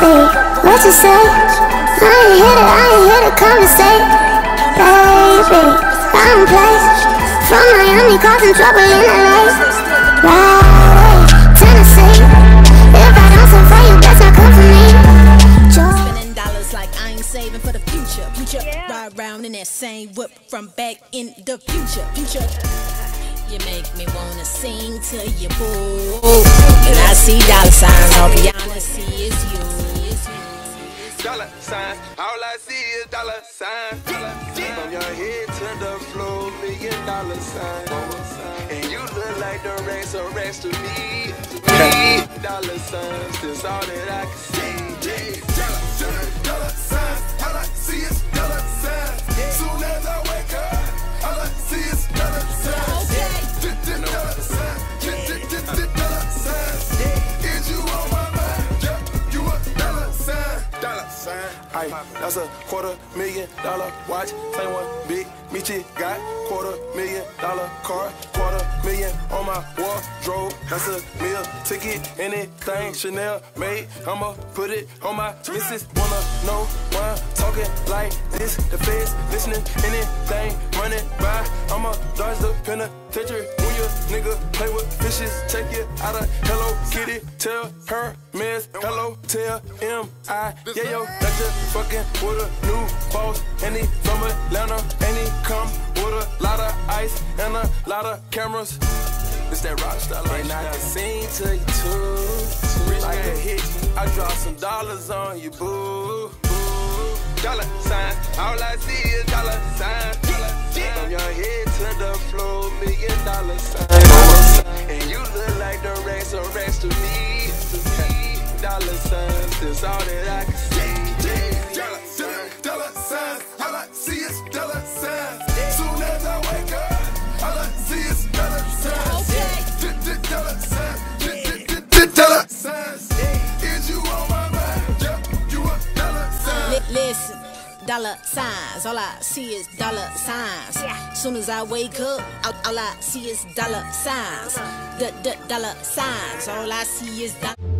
Baby, what you say? I ain't here to, I ain't here to conversate. Baby, I don't play. From Miami, causing trouble in LA. Right, Tennessee. If I don't survive, you best not come for me. Spending dollars like I ain't saving for the future. Future, ride around in that same whip from back in the future. Future. You make me wanna sing to you, boo. And I see dollar signs, all be dollar signs. All I see is dollar signs. Dollar signs. From your head to the floor, million dollar signs. And you look like the rest of rest of me. Me, Dollar signs, that's all that I can see. Dollar, dollar, dollar signs. That's a quarter million dollar watch. Same one, big Meech got quarter million dollar car, quarter million on my wardrobe. That's a meal ticket, anything Chanel made. I'ma put it on my missus. Wanna know why I'm talking like this? The feds listening, anything running by. I'ma dodge the penitentiary. Nigga play with fishes, check it out of Hello Kitty. Tell her, miss, hello, tell M.I. Yeah, yo, that you fucking with a new boss. And he from Atlanta, and he come with a lot of ice and a lot of cameras. It's that rock star like And I can sing to you too. Like a hit, I drop some dollars on you, boo. boo. Dollar sign, all I see is dollar sign. From your dollar sign. And you look like the rest of me. Dollar signs, that's all that I dollar signs. All I see is dollar signs. Soon as I wake up, all, all I see is dollar signs. Uh-huh. The, the dollar signs. All I see is dollar.